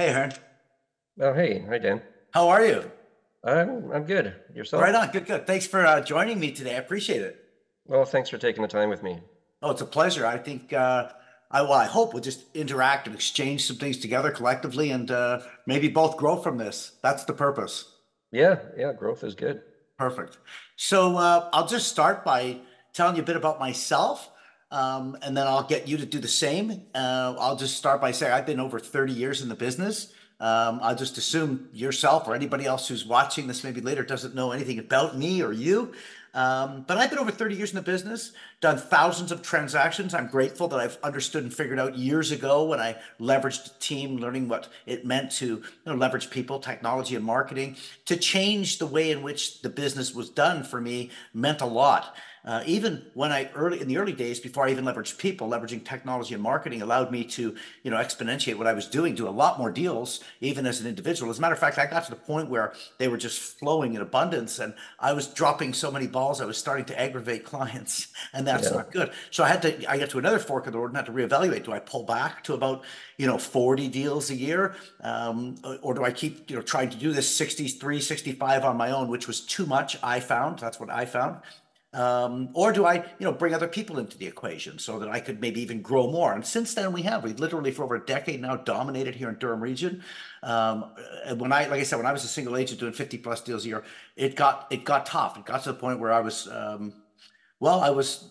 Hey, Aaron. Oh, hey. Hi, Dan. How are you? I'm I'm good. Right on. Good, good. Thanks for uh, joining me today. I appreciate it. Well, thanks for taking the time with me. Oh, it's a pleasure. I think uh, I well, I hope we'll just interact and exchange some things together collectively, and uh, maybe both grow from this. That's the purpose. Yeah, yeah, growth is good. Perfect. So uh, I'll just start by telling you a bit about myself, um, and then I'll get you to do the same. Uh, I'll just start by saying I've been over 30 years in the business. Um, I'll just assume yourself or anybody else who's watching this maybe later doesn't know anything about me or you. Um, but I've been over 30 years in the business, done thousands of transactions. I'm grateful that I've understood and figured out years ago when I leveraged a team, learning what it meant to you know, leverage people, technology, and marketing to change the way in which the business was done for me meant a lot. Uh, even when I early in the early days, before I even leveraged people, leveraging technology and marketing allowed me to, you know, exponentiate what I was doing, do a lot more deals, even as an individual. As a matter of fact, I got to the point where they were just flowing in abundance, and I was dropping so many balls, I was starting to aggravate clients, and that's Yeah. not good. So I had to, I got to another fork of the road and had to reevaluate. Do I pull back to about, you know, 40 deals a year, um, or do I keep, you know, trying to do this 63, 65 on my own, which was too much? I found that's what I found. Um, or do I, you know, bring other people into the equation so that I could maybe even grow more? And since then, we have. We've literally for over a decade now dominated here in Durham region. Um, and when I, like I said, when I was a single agent doing 50 plus deals a year, it got it got tough. It got to the point where I was, um, well, I was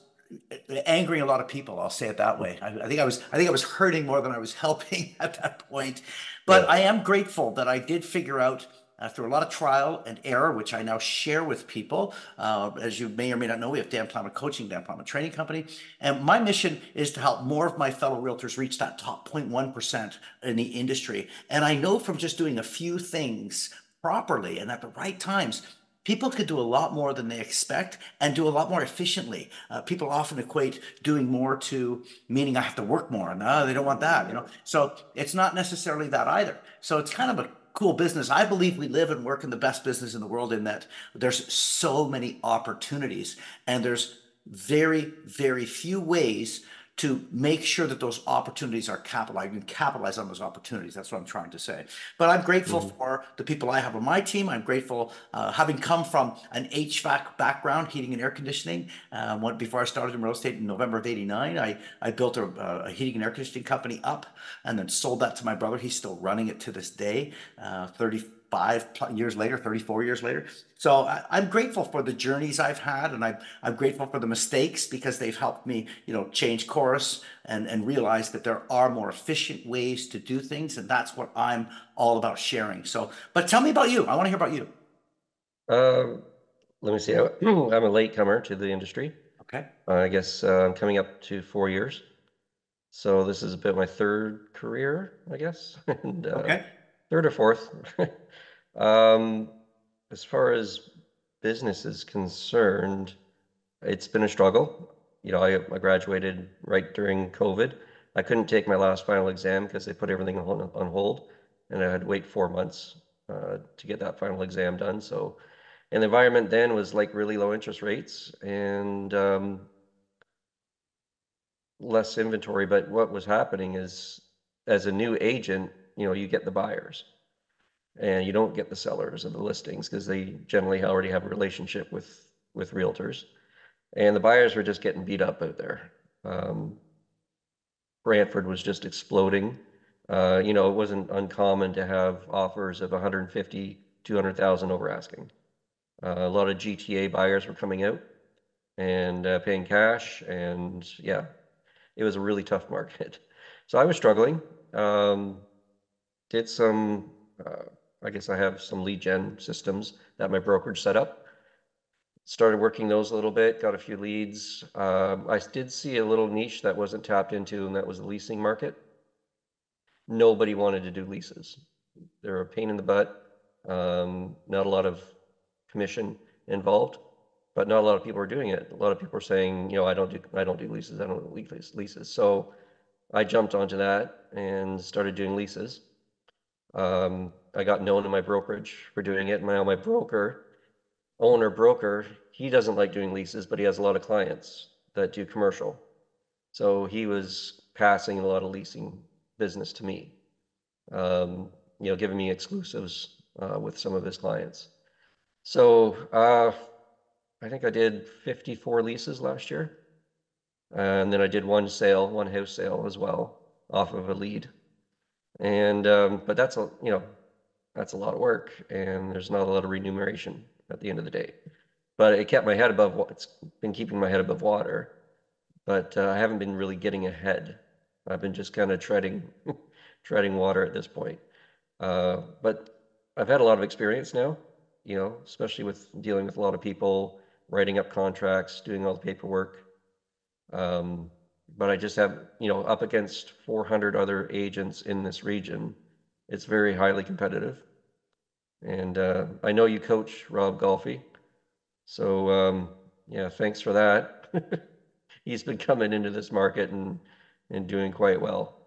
angering a lot of people. I'll say it that way. I, I think I was, I think I was hurting more than I was helping at that point. But Yeah. I am grateful that I did figure out after a lot of trial and error, which I now share with people. Uh, as you may or may not know, we have Dan Plowman Coaching, Dan Plowman Training Company. And my mission is to help more of my fellow realtors reach that top 0.1% in the industry. And I know from just doing a few things properly and at the right times, people could do a lot more than they expect and do a lot more efficiently. Uh, people often equate doing more to meaning I have to work more. No, they don't want that, you know. So it's not necessarily that either. So it's kind of a cool business. I believe we live and work in the best business in the world in that there's so many opportunities and there's very, very few ways to make sure that those opportunities are capitalized. You can capitalize on those opportunities. That's what I'm trying to say. But I'm grateful Mhm. for the people I have on my team. I'm grateful, uh, having come from an HVAC background, heating and air conditioning. Uh, when, before I started in real estate in November of '89, I I built a, a heating and air conditioning company up, and then sold that to my brother. He's still running it to this day, uh, 35 years later, 34 years later. So I, I'm grateful for the journeys I've had, and I'm I'm grateful for the mistakes because they've helped me, you know, change course and and realize that there are more efficient ways to do things, and that's what I'm all about sharing. So, but tell me about you. I want to hear about you. Um, let me see. I'm a latecomer to the industry. Okay. Uh, I guess uh, I'm coming up to four years. So this is about my third career, I guess, and uh, Okay. Third or fourth. Um, as far as business is concerned, it's been a struggle. You know, I, I graduated right during COVID. I couldn't take my last final exam because they put everything on, on hold, and I had to wait four months uh, to get that final exam done. So, and the environment then was like really low interest rates and um, less inventory. But what was happening is, as a new agent, you know, you get the buyers. And you don't get the sellers of the listings because they generally already have a relationship with with realtors. And the buyers were just getting beat up out there. Um, brantford was just exploding. Uh, you know it wasn't uncommon to have offers of 150 200000 over asking. Uh, a lot of gta buyers were coming out and uh, paying cash and yeah it was a really tough market. So i was struggling. Um, did some, uh, I guess I have some lead gen systems that my brokerage set up. Started working those a little bit, got a few leads. Um, I did see a little niche that wasn't tapped into, and that was the leasing market. Nobody wanted to do leases. They're a pain in the butt. Um, not a lot of commission involved, but not a lot of people are doing it. A lot of people are saying, you know, I don't do, I don't do leases. I don't do lease- leases. So I jumped onto that and started doing leases. Um, I got known in my brokerage for doing it. My, my broker, owner broker, he doesn't like doing leases, but he has a lot of clients that do commercial. So he was passing a lot of leasing business to me. Um, you know, giving me exclusives uh, with some of his clients. So uh, I think I did 54 leases last year. And then I did one sale, one house sale as well off of a lead. And, um, but that's a, you know, that's a lot of work and there's not a lot of remuneration at the end of the day. But it kept my head above, it's been keeping my head above water. But uh, I haven't been really getting ahead. I've been just kind of treading, treading water at this point. Uh, but I've had a lot of experience now, you know, especially with dealing with a lot of people, writing up contracts, doing all the paperwork. Um, but I just have, you know, up against 400 other agents in this region. It's very highly competitive. And uh, I know you coach Rob Golfi. So, um, yeah, thanks for that. He's been coming into this market and, and doing quite well.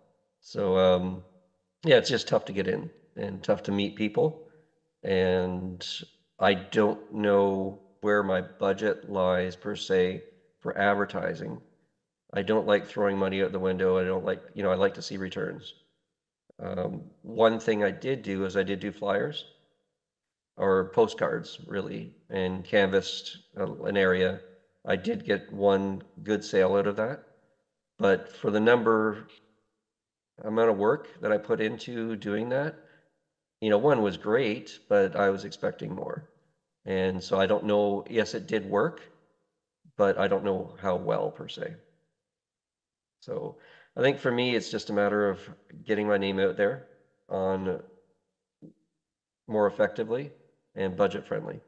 So, um, yeah, it's just tough to get in and tough to meet people. And I don't know where my budget lies per se for advertising. I don't like throwing money out the window. I don't like, you know, I like to see returns. Um, one thing I did do is I did do flyers or postcards, really, and canvassed an area. I did get one good sale out of that. But for the number amount of work that I put into doing that, you know, one was great, but I was expecting more. And so I don't know, yes, it did work, but I don't know how well per se. So I think for me, it's just a matter of getting my name out there on more effectively and budget friendly.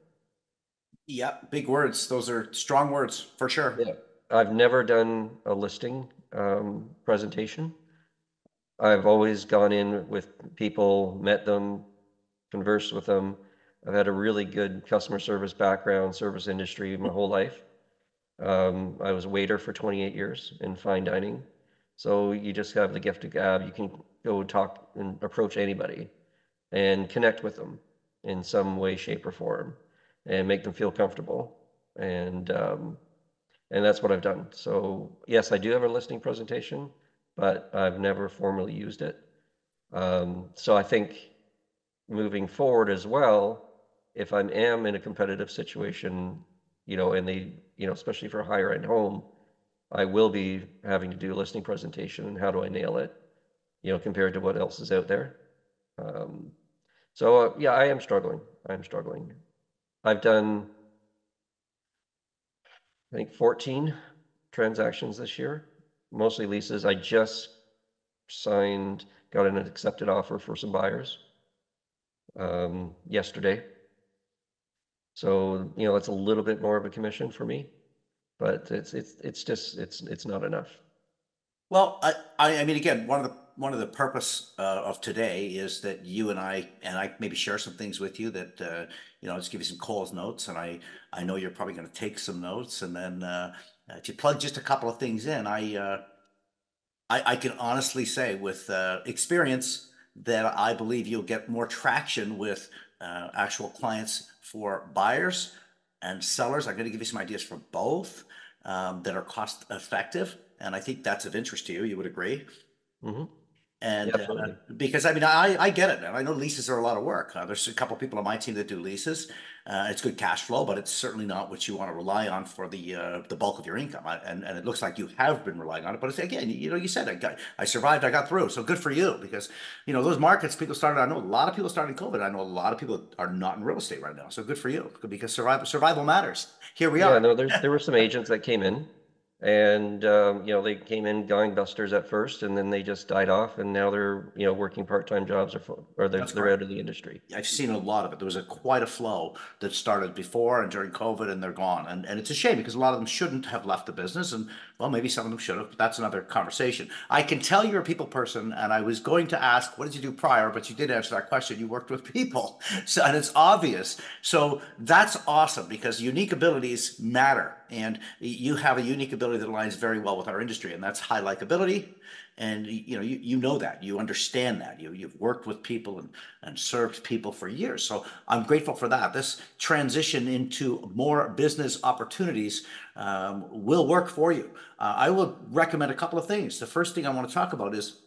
Yeah, big words. Those are strong words for sure. Yeah, I've never done a listing um, presentation. I've always gone in with people, met them, conversed with them. I've had a really good customer service background, service industry my whole life. Um, I was a waiter for 28 years in fine dining. So you just have the gift of gab. You can go talk and approach anybody and connect with them in some way, shape, or form and make them feel comfortable. And um, and that's what I've done. So yes, I do have a listening presentation, but I've never formally used it. Um, so I think moving forward as well, if I am in a competitive situation, you know, and they, you know, especially for a higher end home, I will be having to do a listing presentation and how do I nail it, you know, compared to what else is out there. Um, so uh, yeah, I am struggling. I am struggling. I've done, I think, 14 transactions this year, mostly leases. I just signed, got an accepted offer for some buyers um, yesterday. So, you know, it's a little bit more of a commission for me, but it's, it's, it's just, it's, it's not enough. Well, I, I, mean, again, one of the one of the purpose uh, of today is that you and I and I maybe share some things with you that uh, you know just give you some Coles notes, and I I know you're probably going to take some notes, and then uh, if you plug just a couple of things in, I uh, I, I can honestly say with uh, experience that I believe you'll get more traction with uh, actual clients for buyers and sellers. I'm going to give you some ideas for both um, that are cost effective. And I think that's of interest to you. You would agree. hmm And Yeah, uh, because I mean, I, I get it. I know leases are a lot of work. Uh, there's a couple of people on my team that do leases. Uh, it's good cash flow, but it's certainly not what you want to rely on for the uh, the bulk of your income. I, and and it looks like you have been relying on it. But it's again, you know, you said I got, I survived, I got through. So good for you because you know those markets people started. I know a lot of people started in COVID. I know a lot of people are not in real estate right now. So good for you because survival survival matters. Here we Yeah, are. no, there were some agents that came in and, um, you know, they came in gangbusters at first and then they just died off and now they're, you know, working part-time jobs or, or they're, they're out of the industry. I've seen a lot of it. There was a quite a flow that started before and during COVID, and they're gone. And and it's a shame because a lot of them shouldn't have left the business, and well, maybe some of them should have. But that's another conversation. I can tell you're a people person, and I was going to ask, what did you do prior? But you did answer that question. You worked with people, so and it's obvious. So that's awesome because unique abilities matter, and you have a unique ability that aligns very well with our industry, and that's high likability and you know you, you know that you understand that you you've worked with people and and served people for years. So i'm grateful for that. This transition into more business opportunities um, will work for you. Uh, i will recommend a couple of things. The first thing i want to talk about is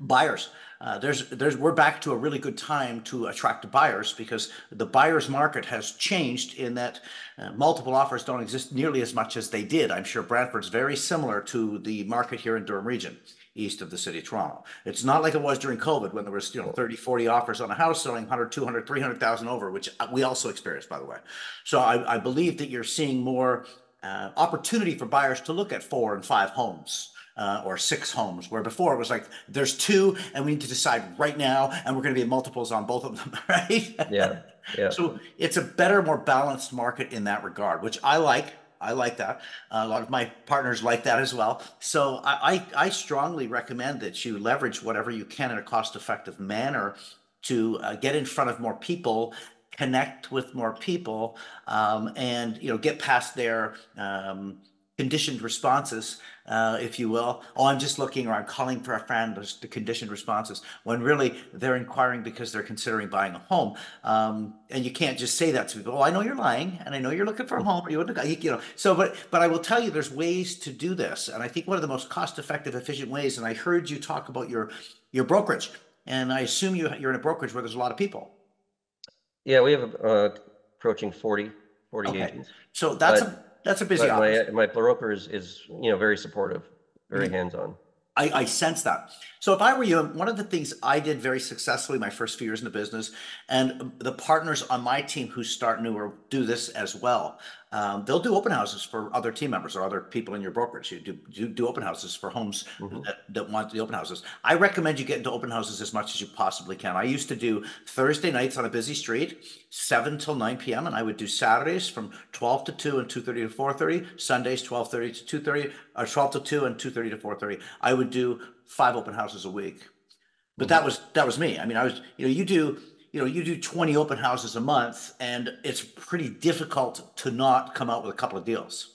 Buyers, uh, there's, there's, we're back to a really good time to attract buyers because the buyer's market has changed in that uh, multiple offers don't exist nearly as much as they did. I'm sure Brantford's very similar to the market here in Durham region east of the city of Toronto. It's not like it was during COVID when there was, you know, 30, 40 offers on a house selling 100, 200, 300,000 over, which we also experienced, by the way. So I, I believe that you're seeing more uh, opportunity for buyers to look at four and five homes uh, or six homes, where before it was like there's two and we need to decide right now, and we're going to be multiples on both of them, right? Yeah, yeah. So it's a better, more balanced market in that regard, which I like. I like that. Uh, a lot of my partners like that as well. So I, I, I strongly recommend that you leverage whatever you can in a cost-effective manner to uh, get in front of more people connect with more people um, and you know get past their um, conditioned responses, uh, if you will. Oh, I'm just looking or I'm calling for a friend, the conditioned responses, when really they're inquiring because they're considering buying a home. Um, and you can't just say that to people. Oh, I know you're lying and I know you're looking for a home or you wouldn't, you know. So, but, but I will tell you there's ways to do this. And I think one of the most cost effective, efficient ways, and I heard you talk about your, your brokerage. And I assume you, you're in a brokerage where there's a lot of people. Yeah, we have uh, approaching 40, 40 Okay. agents. So that's But- a, that's a busy But office. my, my broker is, is, you know, very supportive, very Mhm. hands-on. I, I sense that. So if I were you, one of the things I did very successfully my first few years in the business, and the partners on my team who start new or do this as well, um, they'll do open houses for other team members or other people in your brokerage. You do do, do open houses for homes Mhm. that, that want the open houses. I recommend you get into open houses as much as you possibly can. I used to do Thursday nights on a busy street, seven till nine p.m., and I would do Saturdays from twelve to two and two thirty to four thirty. Sundays twelve thirty to two thirty, or twelve to two and two thirty to four thirty. I would do five open houses a week. But that was that was me. I mean, I was you know you do you know you do twenty open houses a month, and it's pretty difficult to not come out with a couple of deals.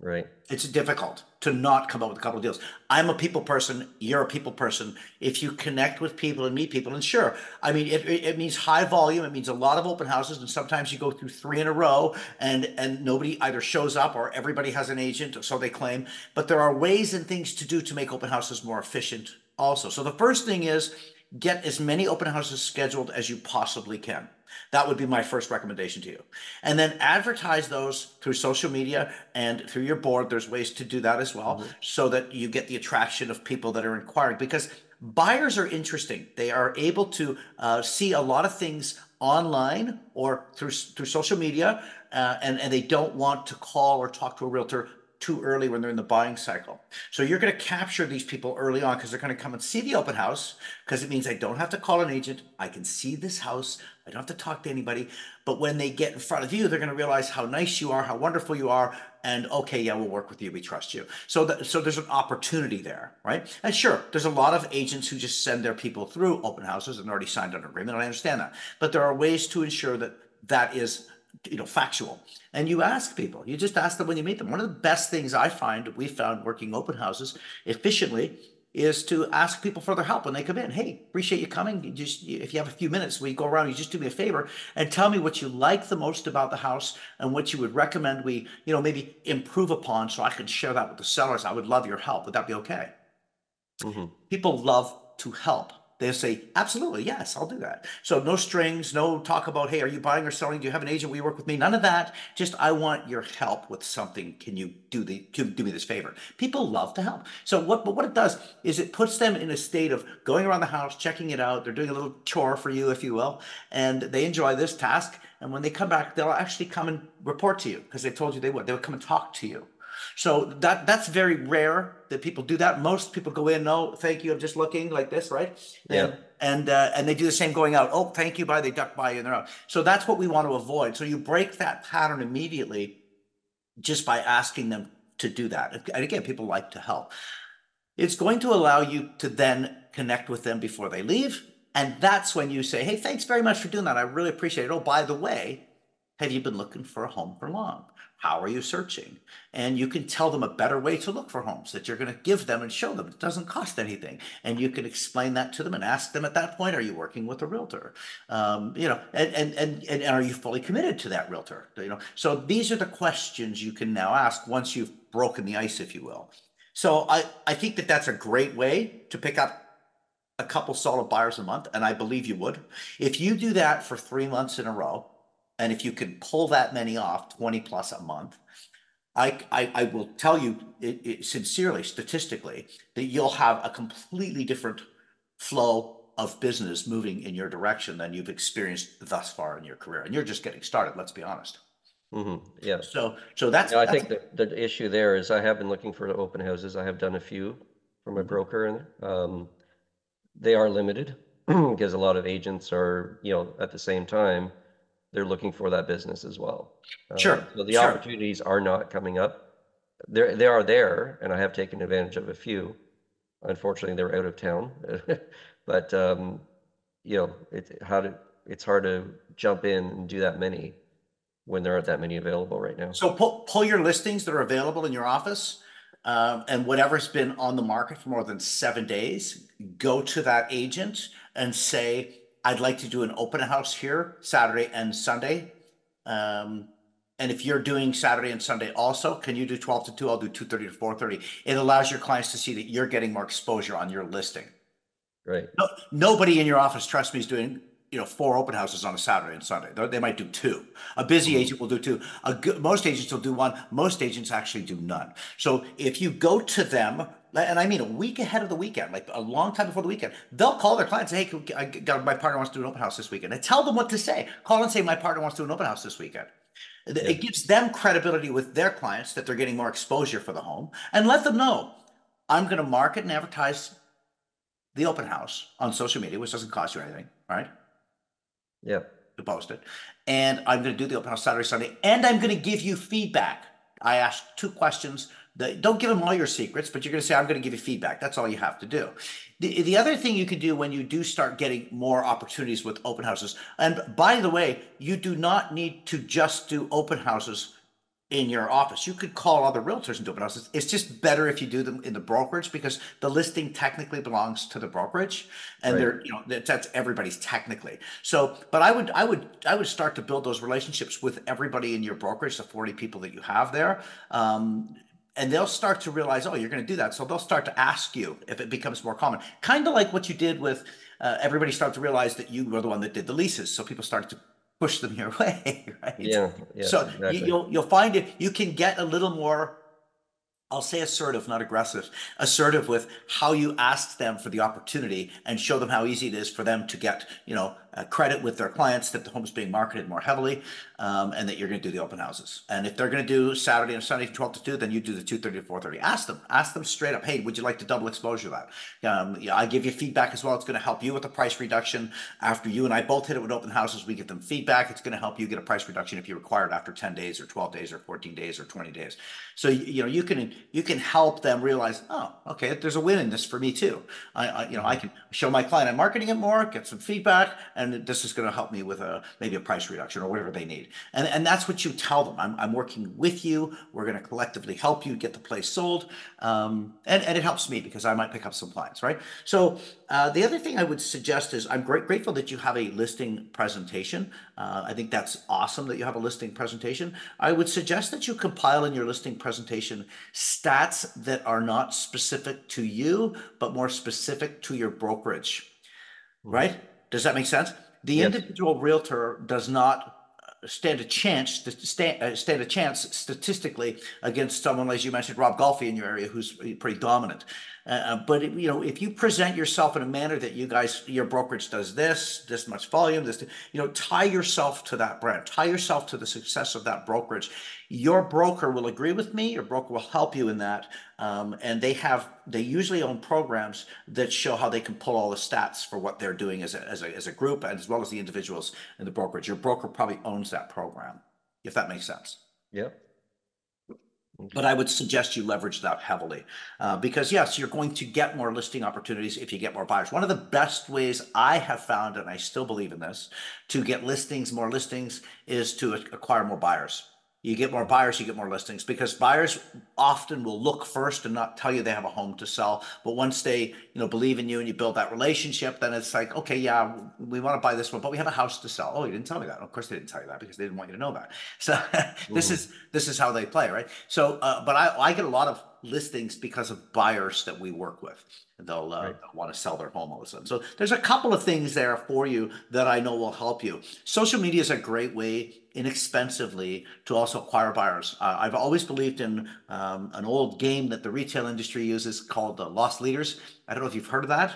Right. It's difficult to not come up with a couple of deals. I'm a people person. You're a people person. If you connect with people and meet people, and sure, I mean, it, it, it means high volume. It means a lot of open houses, and sometimes you go through three in a row, and and nobody either shows up or everybody has an agent, or so they claim. But there are ways and things to do to make open houses more efficient, also. So the first thing is get as many open houses scheduled as you possibly can. That would be my first recommendation to you. And then advertise those through social media and through your board. There's ways to do that as well so that you get the attraction of people that are inquiring because buyers are interesting. They are able to uh, see a lot of things online or through, through social media uh, and, and they don't want to call or talk to a realtor too early when they're in the buying cycle. So you're going to capture these people early on because they're going to come and see the open house because it means I don't have to call an agent. I can see this house. I don't have to talk to anybody. But when they get in front of you, they're going to realize how nice you are, how wonderful you are, and okay, yeah, we'll work with you. We trust you. So that so there's an opportunity there, right? And sure, there's a lot of agents who just send their people through open houses and already signed an agreement. I understand that, but there are ways to ensure that that is you know factual. And you ask people you just ask them when you meet them. One of the best things i find we found working open houses efficiently is to ask people for their help when they come in. Hey appreciate you coming. You just if you have a few minutes we go around you just do me a favor and tell me what you like the most about the house and what you would recommend we you know maybe improve upon so i can share that with the sellers. I would love your help. Would that be okay? Hmm people love to help. They'll say, absolutely, yes, I'll do that. So no strings, no talk about, hey, are you buying or selling? Do you have an agent? Will you work with me? None of that. Just I want your help with something. Can you do the do, do me this favor? People love to help. So what but what it does is it puts them in a state of going around the house, checking it out. They're doing a little chore for you, if you will, and they enjoy this task. And when they come back, they'll actually come and report to you because they told you they would. They would come and talk to you. So that that's very rare that people do that. Most people go in, no, thank you, I'm just looking like this, right? Yeah. And and uh, and they do the same going out. Oh, thank you, bye. They duck by you and they're out. So that's what we want to avoid. So you break that pattern immediately just by asking them to do that. And again, people like to help. It's going to allow you to then connect with them before they leave. And that's when you say, hey, thanks very much for doing that. I really appreciate it. Oh, by the way, have you been looking for a home for long? How are you searching? And you can tell them a better way to look for homes that you're going to give them and show them. It doesn't cost anything. And you can explain that to them and ask them at that point, are you working with a realtor? Um, you know, and, and, and, and are you fully committed to that realtor? You know, so these are the questions you can now ask once you've broken the ice, if you will. So I, I think that that's a great way to pick up a couple solid buyers a month, and I believe you would. If you do that for three months in a row, and if you can pull that many off, 20 plus a month, I, I, I will tell you it, it, sincerely, statistically, that you'll have a completely different flow of business moving in your direction than you've experienced thus far in your career. And you're just getting started, let's be honest. Mm-hmm. Yeah. So, so that's. I that's, think the, the issue there is I have been looking for open houses. I have done a few from a Mhm. broker and, um, they are limited because a lot of agents are, you know, at the same time, they're looking for that business as well. Uh, Sure, So the sure. opportunities are not coming up. They're, they are there and I have taken advantage of a few. Unfortunately, they're out of town. But, um, you know, it, how to, it's hard to jump in and do that many when there aren't that many available right now. So pull, pull your listings that are available in your office. Um, and whatever's been on the market for more than seven days, go to that agent and say, I'd like to do an open house here Saturday and Sunday. Um, and if you're doing Saturday and Sunday also, can you do 12 to 2? I'll do 2:30 to 4:30. It allows your clients to see that you're getting more exposure on your listing. Right. No, nobody in your office, trust me, is doing, you know, four open houses on a Saturday and Sunday. They, they might do two. A busy agent will do two. A good, most agents will do one. Most agents actually do none. So if you go to them, and I mean a week ahead of the weekend, like a long time before the weekend, they'll call their clients and say, "Hey, I got my partner wants to do an open house this weekend," and tell them what to say. Call and say, "My partner wants to do an open house this weekend." It Yeah. it gives them credibility with their clients that they're getting more exposure for the home, and let them know, I'm going to market and advertise the open house on social media, which doesn't cost you anything, right?" Yeah. To post it. And I'm going to do the open house Saturday, Sunday, and I'm going to give you feedback. I asked two questions. That, don't give them all your secrets, but you're going to say, I'm going to give you feedback. That's all you have to do. The, the other thing you can do when you do start getting more opportunities with open houses, and by the way, you do not need to just do open houses in your office. You could call other realtors and do open houses. It's just better if you do them in the brokerage because the listing technically belongs to the brokerage, and Right. they're you know that's, that's everybody's technically. So, but I would I would I would start to build those relationships with everybody in your brokerage, the forty people that you have there. Um, and they'll start to realize, oh, you're going to do that. So they'll start to ask you if it becomes more common. Kind of like what you did with uh, everybody started to realize that you were the one that did the leases. So people started to push them your way, right? Yeah. Yeah. So you, you'll you'll find it. You can get a little more. I'll say assertive, not aggressive. Assertive with how you ask them for the opportunity and show them how easy it is for them to get, you know, uh, credit with their clients that the home's being marketed more heavily, um, and that you're going to do the open houses. And if they're going to do Saturday and Sunday from 12 to 2, then you do the 2:30 to 4:30. Ask them, ask them straight up, hey, would you like to double exposure that? Um, yeah, I give you feedback as well. It's going to help you with the price reduction. After you and I both hit it with open houses, we get them feedback. It's going to help you get a price reduction if you require it after 10 days or 12 days or 14 days or 20 days. So you, you know you can you can help them realize, oh, okay, there's a win in this for me too. I, I you know I can show my client I'm marketing it more, get some feedback, and this is going to help me with a maybe a price reduction or whatever they need. And and that's what you tell them. I'm I'm working with you. We're going to collectively help you get the place sold. Um, and and it helps me because I might pick up some clients, right? So uh, the other thing I would suggest is I'm great, grateful that you have a listing presentation. Uh, I think that's awesome that you have a listing presentation. I would suggest that you compile in your listing presentation stats that are not specific to you, but more specific to your brokerage, right? Does that make sense? The Yes. individual realtor does not uh, stand a chance to stand, uh, stand a chance statistically against someone as you mentioned Rob Golfi in your area who's pretty dominant. Uh, but you know, if you present yourself in a manner that you guys, your brokerage does this, this much volume, this, you know, tie yourself to that brand, tie yourself to the success of that brokerage. Your broker will agree with me. Your broker will help you in that, um, and they have, they usually own programs that show how they can pull all the stats for what they're doing as a, as a, as a group, and as well as the individuals in the brokerage. Your broker probably owns that program, if that makes sense. Yep. But I would suggest you leverage that heavily uh, because, yes, you're going to get more listing opportunities if you get more buyers. One of the best ways I have found, and I still believe in this, to get listings, more listings, is to acquire more buyers. You get more buyers, you get more listings because buyers often will look first and not tell you they have a home to sell. But once they, you know, believe in you and you build that relationship, then it's like, okay, yeah, we want to buy this one, but we have a house to sell. Oh, you didn't tell me that. Of course, they didn't tell you that because they didn't want you to know that. So this Mhm. is this is how they play, right? So, uh, but I I get a lot of listings because of buyers that we work with. They'll, uh, Right. they'll want to sell their home all of a sudden. So there's a couple of things there for you that I know will help you. Social media is a great way, inexpensively, to also acquire buyers. Uh, I've always believed in um, an old game that the retail industry uses called the lost leaders. I don't know if you've heard of that.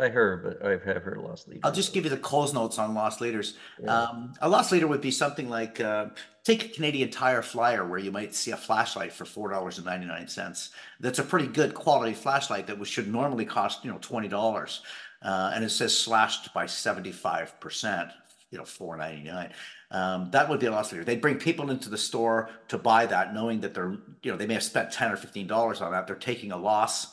I heard, but I have heard lost leaders. I'll just give you the Coles notes on lost leaders. Yeah. Um, a lost leader would be something like uh, take a Canadian Tire flyer where you might see a flashlight for four dollars and ninety nine cents. That's a pretty good quality flashlight that should normally cost you know twenty dollars, uh, and it says slashed by seventy five percent. You know, four ninety nine. Um, that would be a lost leader. They'd bring people into the store to buy that, knowing that they're you know they may have spent ten or fifteen dollars on that. They're taking a loss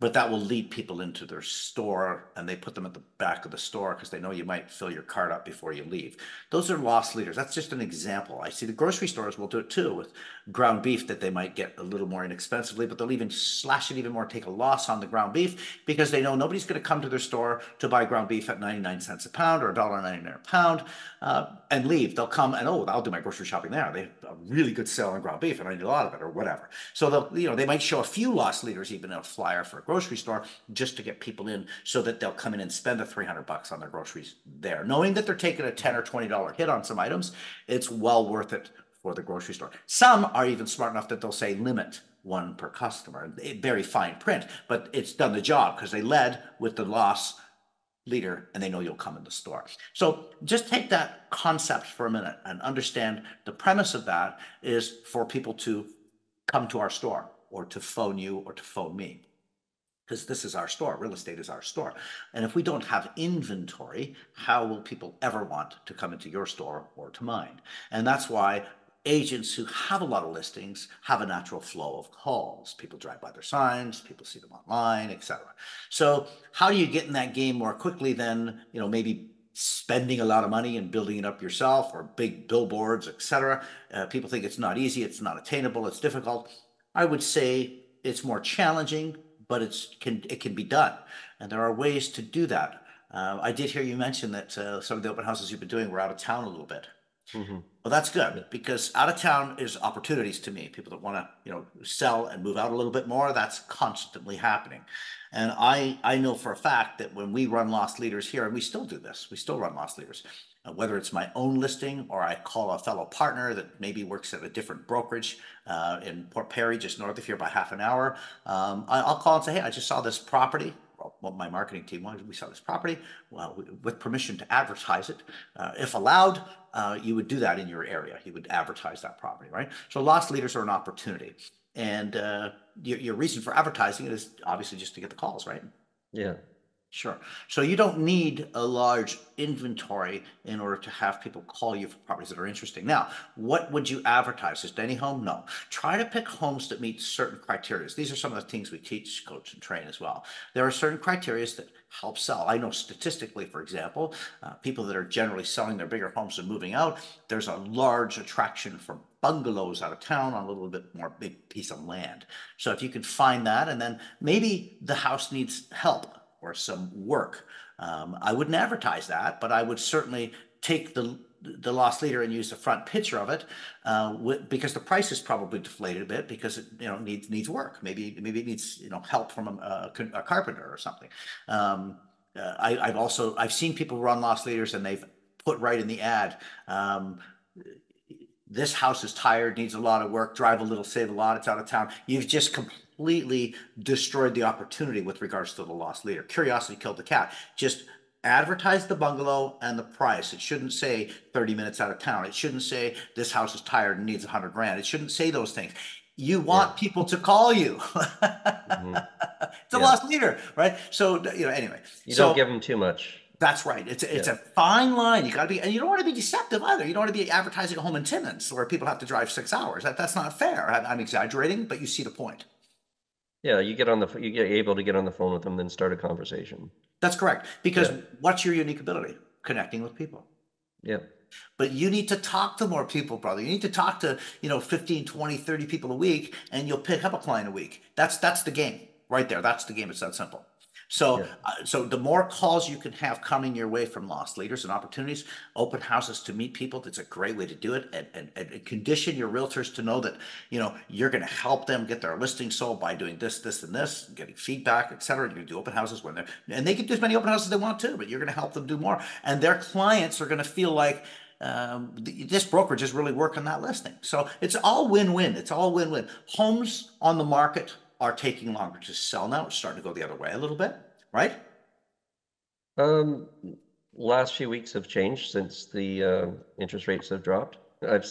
but that will lead people into their store and they put them at the back of the store because they know you might fill your cart up before you leave. Those are lost leaders. That's just an example. I see the grocery stores will do it too with ground beef that they might get a little more inexpensively, but they'll even slash it even more, take a loss on the ground beef because they know nobody's going to come to their store to buy ground beef at 99 cents a pound or $1.99 a pound uh, and leave. They'll come and, oh, I'll do my grocery shopping there. They have a really good sale on ground beef and I need a lot of it or whatever. So they'll, you know, they might show a few lost leaders even in a flyer for grocery store just to get people in so that they'll come in and spend the 300 bucks on their groceries there. Knowing that they're taking a 10 or $20 hit on some items, it's well worth it for the grocery store. Some are even smart enough that they'll say limit one per customer. Very fine print, but it's done the job because they led with the loss leader and they know you'll come in the store. So just take that concept for a minute and understand the premise of that is for people to come to our store or to phone you or to phone me. Because this is our store, real estate is our store. And if we don't have inventory, how will people ever want to come into your store or to mine? And that's why agents who have a lot of listings have a natural flow of calls. People drive by their signs, people see them online, etc. So how do you get in that game more quickly than, you know, maybe spending a lot of money and building it up yourself or big billboards, etc. Uh, people think it's not easy, it's not attainable, it's difficult. I would say it's more challenging, but it's can it can be done, and there are ways to do that. Uh, I did hear you mention that uh, some of the open houses you've been doing were out of town a little bit. Mhm. Well, that's good because out of town is opportunities to me. People that want to, you know, sell and move out a little bit more, that's constantly happening. And I I know for a fact that when we run lost leaders here, and we still do this, we still run lost leaders. Uh, whether it's my own listing or I call a fellow partner that maybe works at a different brokerage uh, in Port Perry, just north of here by half an hour, um, I, I'll call and say, hey, I just saw this property well, my marketing team wanted, we saw this property, well, with permission to advertise it. Uh, if allowed, uh, you would do that in your area. You would advertise that property, right? So lost leaders are an opportunity. And uh, your, your reason for advertising it is obviously just to get the calls, right? Yeah. Sure. So you don't need a large inventory in order to have people call you for properties that are interesting. Now, what would you advertise? Just any home? No. Try to pick homes that meet certain criteria. These are some of the things we teach, coach, and train as well. There are certain criteria that help sell. I know statistically, for example, uh, people that are generally selling their bigger homes and moving out, there's a large attraction for bungalows out of town on a little bit more big piece of land. So if you can find that, and then maybe the house needs help or some work. Um, I wouldn't advertise that, but I would certainly take the the lost leader and use the front picture of it uh, because the price is probably deflated a bit because it you know needs needs work. Maybe maybe it needs you know help from a, a, a carpenter or something. Um, uh, I, I've also I've seen people run lost leaders and they've put right in the ad. Um, this house is tired, needs a lot of work, drive a little, save a lot, it's out of town. You've just completely destroyed the opportunity with regards to the lost leader. Curiosity killed the cat. Just advertise the bungalow and the price. It shouldn't say 30 minutes out of town. It shouldn't say this house is tired and needs 100 grand. It shouldn't say those things. You want yeah. people to call you. mm-hmm. It's a yeah. lost leader, right? So, you know, anyway. You so, don't give them too much. That's right. It's a, it's yeah. a fine line. You got to be, and you don't want to be deceptive either. You don't want to be advertising a home in Timmins where people have to drive six hours. That, that's not fair. I, I'm exaggerating, but you see the point. Yeah, you get on the you get able to get on the phone with them, then start a conversation. That's correct. Because yeah. what's your unique ability? Connecting with people. Yeah. But you need to talk to more people, brother. You need to talk to, you know, 15, 20, 30 people a week and you'll pick up a client a week. That's that's the game right there. That's the game. It's that simple. So, Yeah. uh, so the more calls you can have coming your way from lost leaders and opportunities, open houses to meet people, that's a great way to do it. And, and, and condition your realtors to know that, you know, you're gonna help them get their listing sold by doing this, this, and this, getting feedback, et cetera. You're gonna do open houses when they're, and they can do as many open houses as they want to, but you're gonna help them do more. And their clients are gonna feel like, um, th- this brokerage is really working on that listing. So it's all win-win. It's all win-win. Homes on the market are taking longer to sell now. It's starting to go the other way a little bit, right? Um, last few weeks have changed since the uh, interest rates have dropped. I've,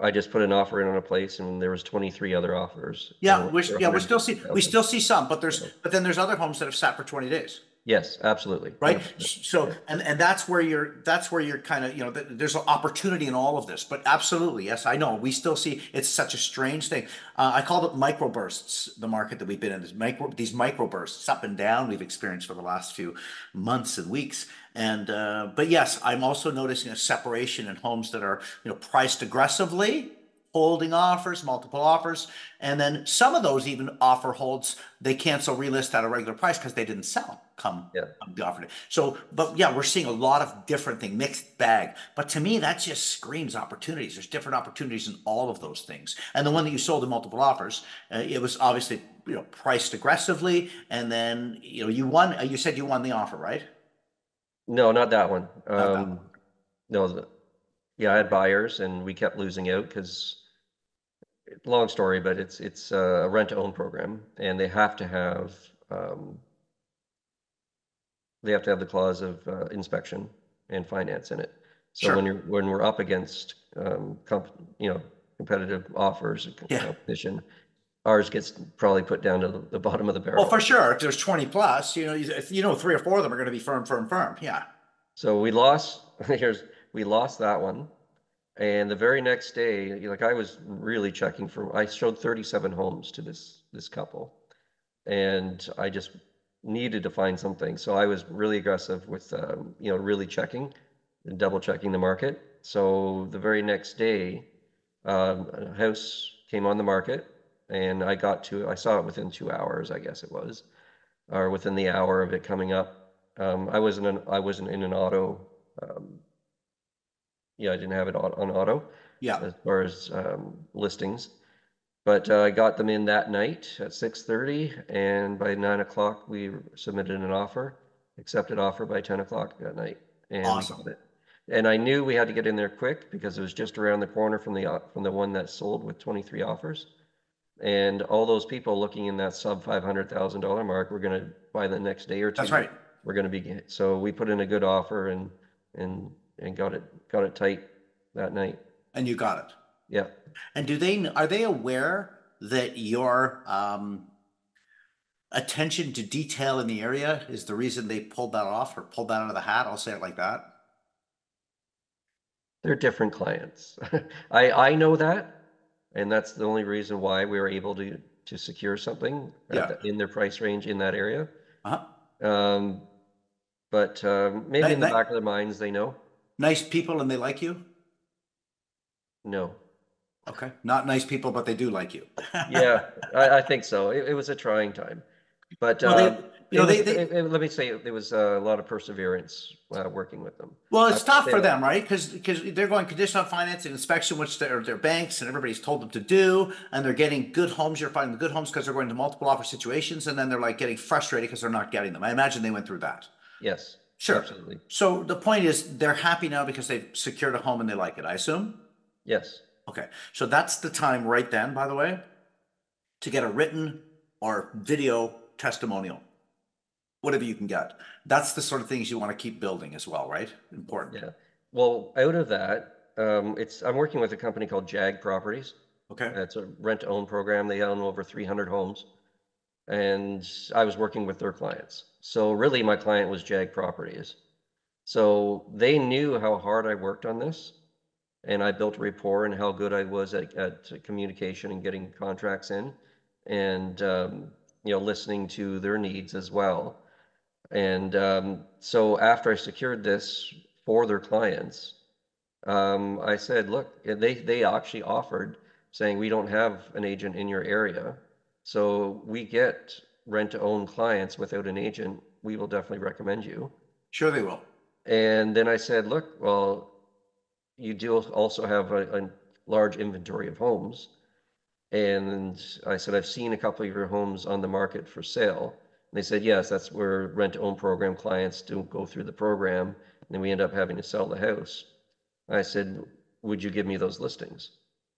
I just put an offer in on a place and there was twenty-three other offers. Yeah, we're, yeah, we still see, we still see some, but there's, but then there's other homes that have sat for twenty days. Yes, absolutely. right 100%. so and and that's where you're that's where you're kind of you know th- there's an opportunity in all of this but absolutely yes i know we still see it's such a strange thing uh, i called it microbursts the market that we've been in is micro these microbursts up and down we've experienced for the last few months and weeks and uh, but yes i'm also noticing a separation in homes that are you know priced aggressively holding offers, multiple offers, and then some of those even offer holds, they cancel relist at a regular price because they didn't sell come Yeah. the offer. So, but yeah, we're seeing a lot of different thing, mixed bag. But to me, that just screams opportunities. There's different opportunities in all of those things. And the one that you sold in multiple offers, uh, it was obviously you know priced aggressively, and then you know you won. uh, You said you won the offer, right? No, not that one. that Um, one. no, yeah, I had buyers and we kept losing out because long story, but it's, it's a rent to own program and they have to have, um, they have to have the clause of uh, inspection and finance in it. So Sure. when you're, when we're up against, um, comp, you know, competitive offers, Yeah. competition, ours gets probably put down to the, the bottom of the barrel. Well, for sure. If there's 20 plus, you know, you, if you know three or four of them are going to be firm, firm, firm. Yeah. So we lost, here's, we lost that one. And the very next day, like I was really checking for, I showed 37 homes to this, this couple. And I just needed to find something. So I was really aggressive with, um, you know, really checking and double checking the market. So the very next day, um, a house came on the market and I got to, I saw it within two hours, I guess it was, or within the hour of it coming up. Um, I wasn't, an, I wasn't in an auto, um, yeah, I didn't have it on, on auto Yeah. as far as um, listings. But uh, I got them in that night at six thirty, and by nine o'clock we submitted an offer, accepted offer by ten o'clock that night, and we Awesome. got it. And I knew we had to get in there quick because it was just around the corner from the, uh, from the one that sold with twenty-three offers. And all those people looking in that sub five hundred thousand dollar mark, we're gonna, buy the next day or two. That's right. We're gonna be, so we put in a good offer and, and, and got it, got it tight that night. And you got it. Yeah. And do they, are they aware that your, um, attention to detail in the area is the reason they pulled that off or pulled that out of the hat? I'll say it like that. They're different clients. I, I know that, and that's the only reason why we were able to, to secure something Yeah. the- in their price range in that area. Uh-huh. Um, but, um, maybe That- in the that- back of their minds, they know. Nice people and they like you? No. Okay. Not nice people, but they do like you. Yeah, I, I think so. It, it was a trying time. But, Well, they- um, you know, it they- they- it- let me say, there was a lot of perseverance, uh, working with them. Well, it's I- tough for them, right? Because because they're going conditional financing inspection, which their their banks and everybody's told them to do, and they're getting good homes. You're finding the good homes because they're going to multiple offer situations, and then they're like getting frustrated because they're not getting them. I imagine they went through that. Yes. Sure. Absolutely. So the point is, they're happy now because they've secured a home and they like it. I assume. Yes. Okay, so that's the time right then, by the way, to get a written or video testimonial, whatever you can get. That's the sort of things you want to keep building as well, right? Important. Yeah. Well, out of that, um, it's, I'm working with a company called Jag Properties. Okay. It's a rent-to-own program. They own over 300 homes. And I was working with their clients. So really, my client was Jag Properties. So they knew how hard I worked on this. And I built a rapport and how good I was at, at communication and getting contracts in. And, um, you know, listening to their needs as well. And um, so after I secured this for their clients, um, I said, look, they, they actually offered saying, we don't have an agent in your area. So we get rent-to-own clients without an agent, we will definitely recommend you. Sure they will. And then I said, look, well, you do also have a, a large inventory of homes. And I said, I've seen a couple of your homes on the market for sale. And they said, yes, that's where rent-to-own program clients don't go through the program. And then we end up having to sell the house. I said, would you give me those listings?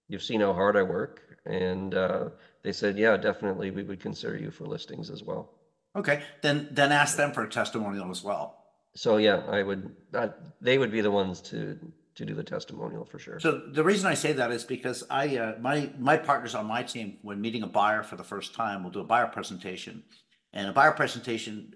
You've seen how hard I work. And uh, they said, yeah, definitely, we would consider you for listings as well. Okay, then then ask them for a testimonial as well. So yeah, I would, uh, they would be the ones to to do the testimonial for sure. So the reason I say that is because I, uh, my, my partners on my team, when meeting a buyer for the first time, will do a buyer presentation. And a buyer presentation,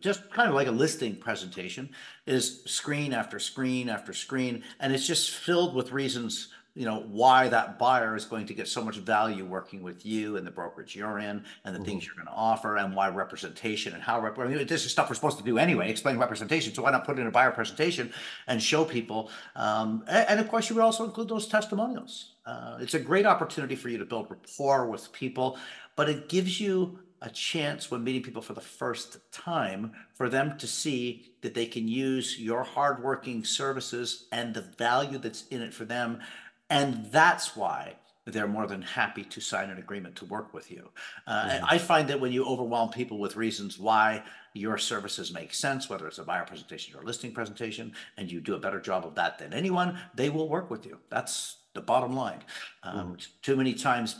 just kind of like a listing presentation, is screen after screen after screen, and it's just filled with reasons you know why that buyer is going to get so much value working with you and the brokerage you're in and the mm-hmm. things you're going to offer and why representation and how rep- I mean, this is stuff we're supposed to do anyway explain representation so why not put it in a buyer presentation and show people um, and, and, of course you would also include those testimonials uh, it's a great opportunity for you to build rapport with people but it gives you a chance when meeting people for the first time for them to see that they can use your hardworking services and the value that's in it for them and that's why they're more than happy to sign an agreement to work with you. Uh, mm-hmm. I find that when you overwhelm people with reasons why your services make sense, whether it's a buyer presentation or a listing presentation, and you do a better job of that than anyone, they will work with you. That's the bottom line. Um, mm-hmm. Too many times,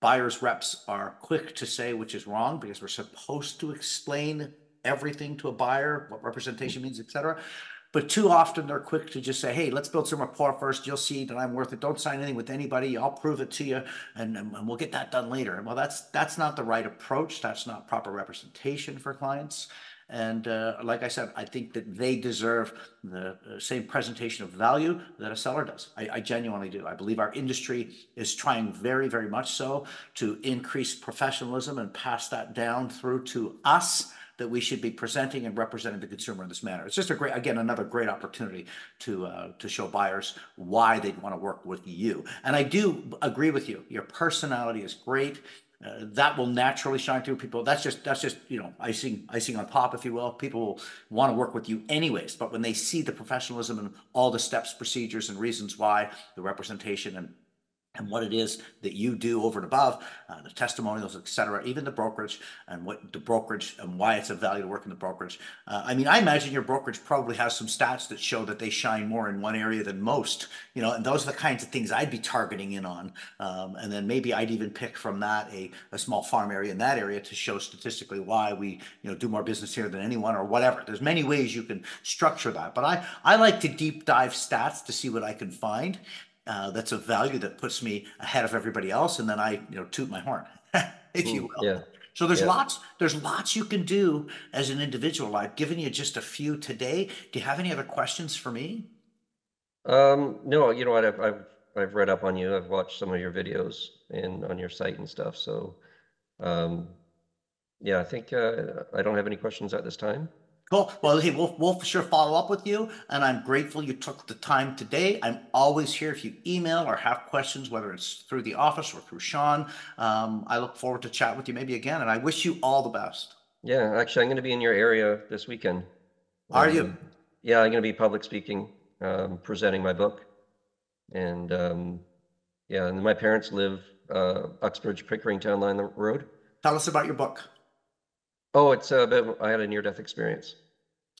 buyers reps are quick to say which is wrong because we're supposed to explain everything to a buyer, what representation means, et cetera. But too often they're quick to just say, hey, let's build some rapport first. You'll see that I'm worth it. Don't sign anything with anybody. I'll prove it to you and, and we'll get that done later. Well, that's that's not the right approach. That's not proper representation for clients. And uh, like I said, I think that they deserve the uh, same presentation of value that a seller does. I, I, genuinely do. I believe our industry is trying very, very much so to increase professionalism and pass that down through to us that we should be presenting and representing the consumer in this manner. It's just a great, again, another great opportunity to uh, to show buyers why they'd want to work with you. And I do agree with you. Your personality is great. Uh, that will naturally shine through people. That's just that's just you know icing icing on top, if you will. People will want to work with you anyways. But when they see the professionalism and all the steps, procedures, and reasons why the representation and and what it is that you do over and above uh, the testimonials, et cetera, even the brokerage and what the brokerage and why it's of value to work in the brokerage. Uh, I mean, I imagine your brokerage probably has some stats that show that they shine more in one area than most, you know, and those are the kinds of things I'd be targeting in on. Um, and then maybe I'd even pick from that a, a small farm area in that area to show statistically why we, you know, do more business here than anyone or whatever. There's many ways you can structure that, but I, I like to deep dive stats to see what I can find uh, that's a value that puts me ahead of everybody else, and then I you know toot my horn, if you will. Yeah. So there's Yeah. lots there's lots you can do as an individual. I've given you just a few today. Do you have any other questions for me? Um, no, you know what? I've, I've I've read up on you. I've watched some of your videos and on your site and stuff. So, um, yeah, I think uh, I don't have any questions at this time. Cool. Well, hey, we'll, we'll for sure follow up with you. And I'm grateful you took the time today. I'm always here if you email or have questions, whether it's through the office or through Sean. Um, I look forward to chat with you maybe again. And I wish you all the best. Yeah, actually, I'm going to be in your area this weekend. Are um, you? Yeah, I'm going to be public speaking, um, presenting my book. And um, yeah, and my parents live uh, Uxbridge, Pickering Town Line Road. Tell us about your book. Oh, it's a bit, I had a near death experience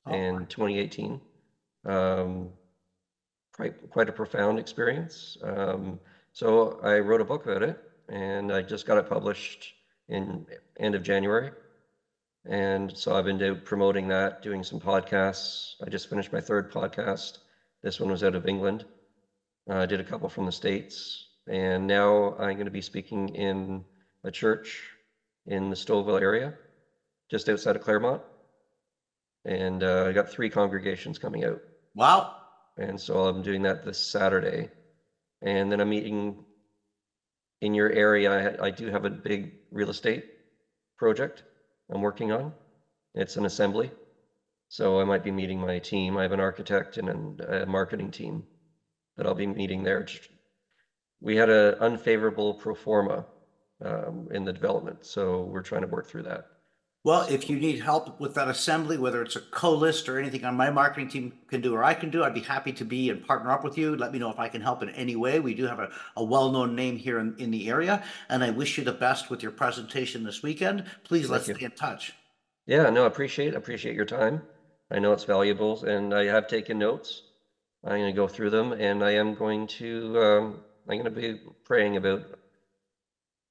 Oh, in 2018. Um, quite quite a profound experience. Um, so I wrote a book about it, and I just got it published in end of January. And so I've been do, promoting that, doing some podcasts. I just finished my third podcast. This one was out of England. Uh, I did a couple from the States, and now I'm going to be speaking in a church in the Stouffville area, just outside of Claremont and uh, I got three congregations coming out. Wow. And so I'm doing that this Saturday. And then I'm meeting in your area. I, I do have a big real estate project I'm working on. It's an assembly. So I might be meeting my team. I have an architect and a marketing team that I'll be meeting there. We had an unfavorable pro forma um, in the development. So we're trying to work through that. Well, if you need help with that assembly, whether it's a co-list or anything on my marketing team can do or I can do, I'd be happy to be and partner up with you. Let me know if I can help in any way. We do have a, a well-known name here in, in the area, and I wish you the best with your presentation this weekend. Please let's you. stay in touch. Yeah, no, appreciate, appreciate your time. I know it's valuable and I have taken notes. I'm gonna go through them and I am going to, um, I'm gonna be praying about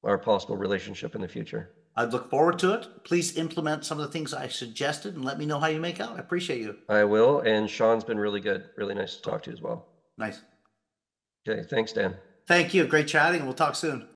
our possible relationship in the future. I look forward to it. Please implement some of the things I suggested and let me know how you make out. I appreciate you. I will, and Sean's been really good, really nice to talk to you as well. Nice. Okay, thanks, Dan. Thank you. Great chatting. We'll talk soon.